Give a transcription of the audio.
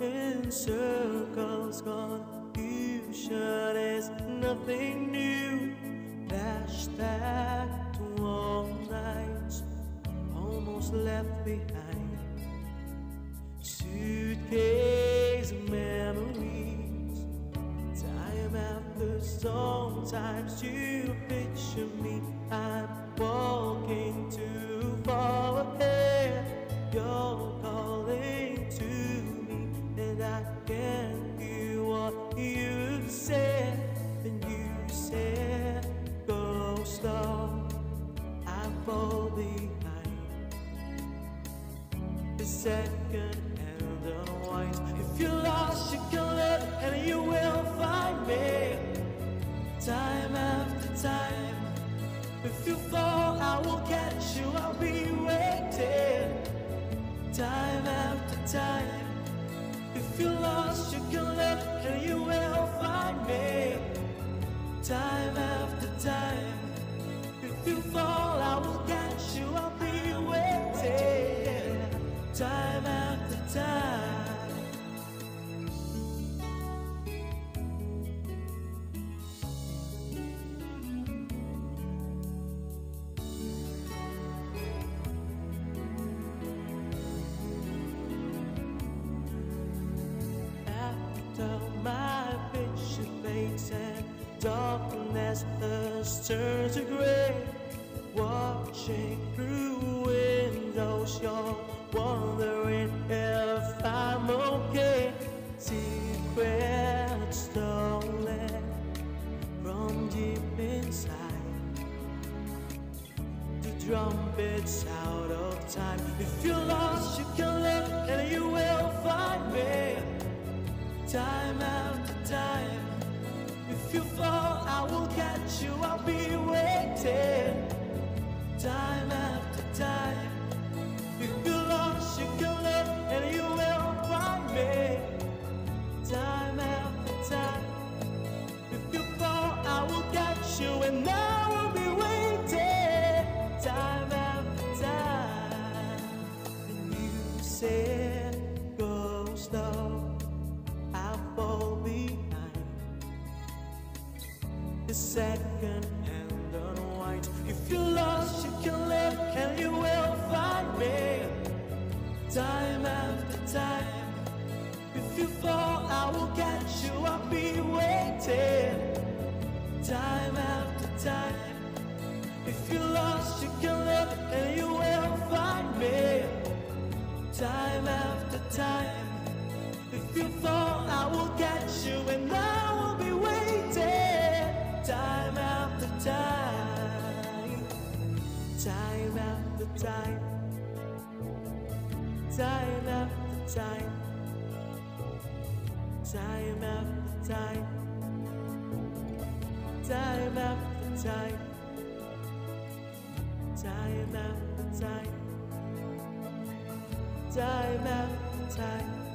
in circles, confusion is nothing new. dash back to all nights, almost left behind. Suitcase memories, time after sometimes you picture me. I'm Behind. The second hand unwinds. If you're lost, you can darkness has turned to gray, watching through windows, you're wondering if I'm okay. Secrets stolen from deep inside. The drum beats out of time. If you're lost, you can look be waiting. Time after time. If you're lost, you can look and you will find me. Time after time. If you fall, I will catch you and I will be waiting. Time after time. And you said, go slow. I'll fall behind. The second be waiting. Time after time. If you're lost, you can look and you will find me. Time after time. If you fall, I will catch you and I will be waiting. Time after time. Time after time. Time after time. Time after time. Time after time. Time after time. Time after time.